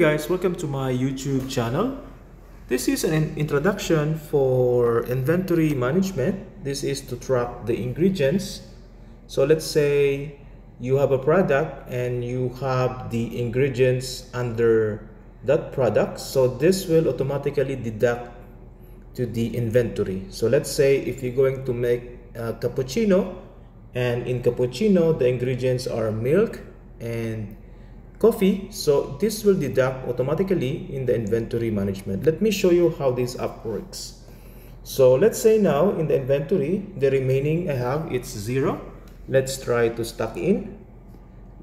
guys welcome to my youtube channel. This is an introduction for inventory management. This is to track the ingredients. So let's say you have a product and you have the ingredients under that product. So this will automatically deduct to the inventory. So let's say if you're going to make a cappuccino and in cappuccino the ingredients are milk and coffee so this will deduct automatically in the inventory management. Let me show you how this app works. So let's say now in the inventory the remaining i have it's zero. Let's try to stock in.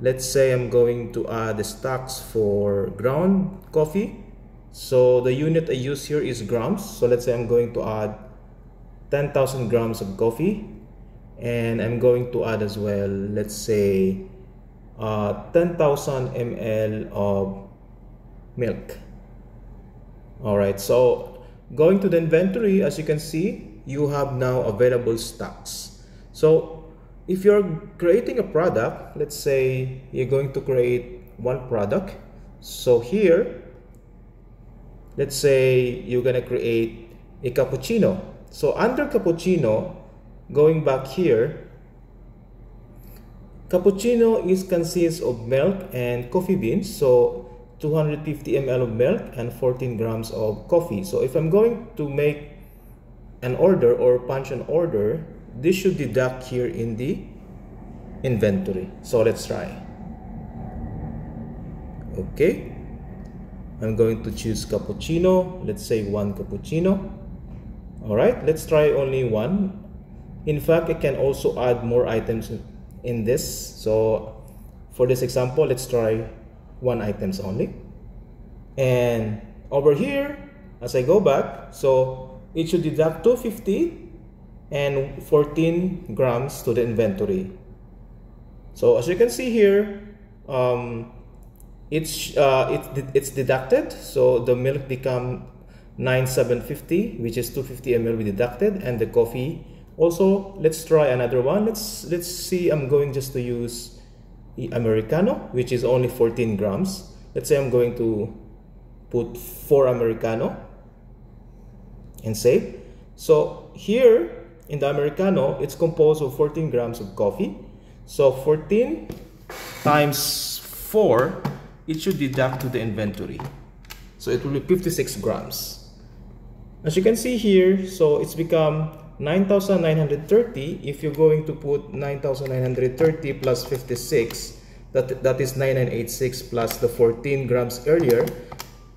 Let's say i'm going to add the stocks for ground coffee. So the unit i use here is grams. So let's say i'm going to add 10,000 grams of coffee. And I'm going to add as well let's say uh, 10,000 ml of milk. Alright so going to the inventory as you can see you have now available stocks. So if you're creating a product let's say you're going to create one product. So here let's say you're gonna create a cappuccino. So under cappuccino going back here, cappuccino is consists of milk and coffee beans. So 250 ml of milk and 14 grams of coffee. So if I'm going to make an order or punch an order, this should deduct here in the inventory. So let's try. Okay. I'm going to choose cappuccino. Let's say one cappuccino. All right, let's try only one in fact, I can also add more items in this. So for this example, let's try one items only. And over here, as I go back, so it should deduct 250 and 14 grams to the inventory. So as you can see here, um, it's uh, it, it's deducted. So the milk become 9750, which is 250 ml we deducted, and the coffee also, let's try another one. Let's let's see. I'm going just to use the Americano, which is only 14 grams. Let's say I'm going to put four Americano and save. So here in the Americano, it's composed of 14 grams of coffee. So 14 times 4, it should deduct to the inventory. So it will be 56 grams. As you can see here, so it's become 9,930 if you're going to put 9,930 plus 56 that that is 9986 plus the 14 grams earlier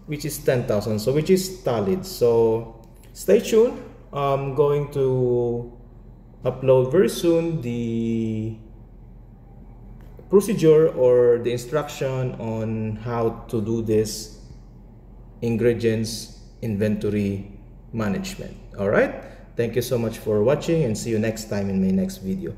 which is 10,000 so which is tallied. So stay tuned. I'm going to upload very soon the procedure or the instruction on how to do this ingredients inventory management. All right Thank you so much for watching and see you next time in my next video.